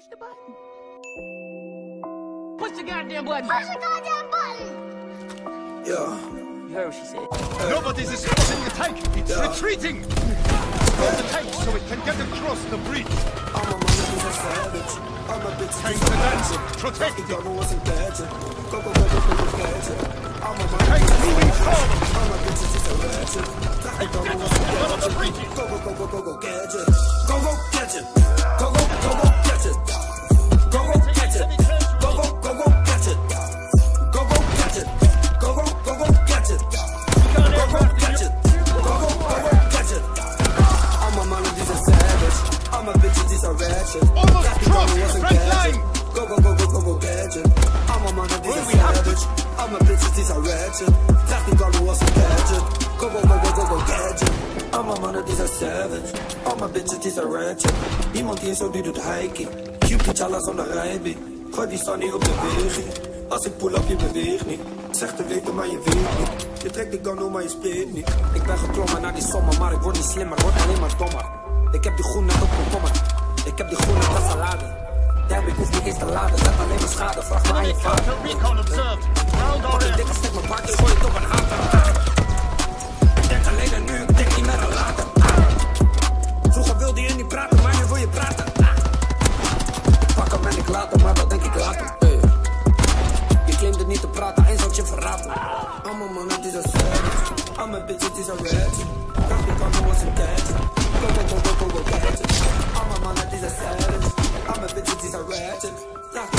Push the button. Push the goddamn button. Push the goddamn button! Yeah. You heard what she said. Nobody's escorting the tank. It's Yeah. retreating. Stop the tank so it can get across the breach. I'm a man who's a savage. I'm a bitch Tank who's to dance. Protect You it. don't know what's in gadget. Go, go, go, go, go, go, gadget. I'm a man Tank who's moving forward. I'm a bitch who's a ratchet. You don't know what's in One of the gadget. breaches. Go, go, go, go, go, go, gadget. Go, go, gadget. Go, a who's a ratchet. Almost front gadget. line. Go, go, go, go, go, go, gadget. I'm a man a have to- savage. I'm a bitch who's a ratchet. The gun, wasn't gadget. Go, go, go, go, go, go, gadget. I'm a man who's a savage. I'm a bitch who's a ratchet. Iemand die zo die doet hiking. Cupid chala zonder rijbie. Gooi die Sunny op de weging. Als ik pull up, je beweegt niet. Zeg te weten, maar je weet niet. Je trekt die gun maar je speelt niet. Ik ben geklommen naar die sommen, maar ik word niet slimmer, word alleen maar dommer. Ik heb die groen net op komkommer. Ik heb die groen net als salade. Damn, ik hoef niet eens te laden, zet alleen maar schade. Vraag me aan je vader. Recon observed. Een order. dikke stek, mijn paard, gooi het op een hater. Ik denk alleen aan nu, ik denk niet meer aan later. Vroeger wilde je niet praten, maar nu wil je praten. Ik pak hem en ik laat hem, maar wat denk ik later. Hey. Je claimde niet te praten, eens had je verraten. I'm a man, het is een savage. I'm a bitch, het is een ratchet. Dacht ik kan was een gadget. Go, go, go, go, go, go, gadget. I'm a man, het is een savage. I'm a bitch, het is een ratchet. Dacht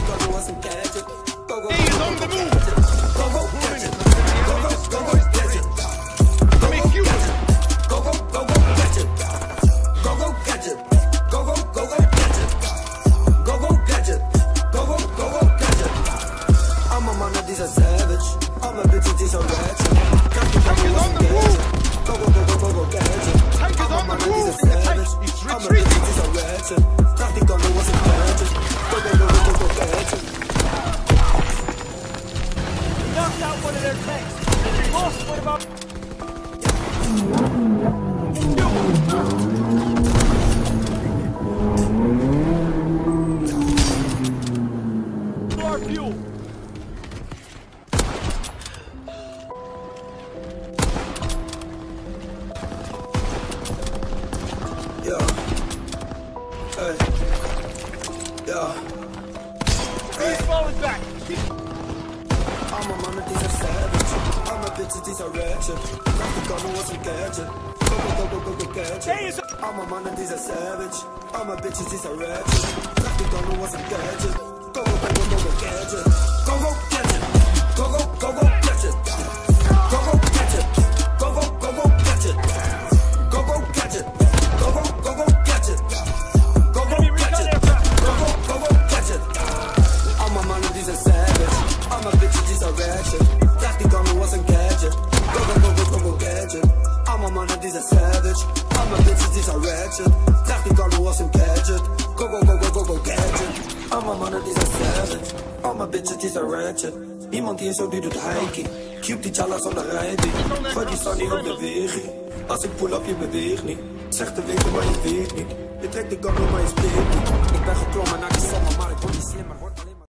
Keep falling back. Keep. Alma, mama, these are sad resurrection. Come on, what's catching? Go, go, go, go, go, catch it. I'm a man and he's a savage. I'm a bitch and he's a ratchet. Come on, what's catching? Go, go, go, go, go, catch it. Go, go. Een ratchet. Dacht die kan was een gadget. Go, go, go, go, go, go, gadget. I'm a man, het is een savage. I'm a bitch, het is een ratchet. Iemand die zo die doet hiking. Cube die chala zonder rijding. Gooi die Sunny op de weging. Als ik pull up, je beweegt niet. Zeg te weten, maar je weet niet. Je trekt de om, maar je speelt niet. Ik ben geklommen naar die sommen, maar ik word niet slimmer. Maar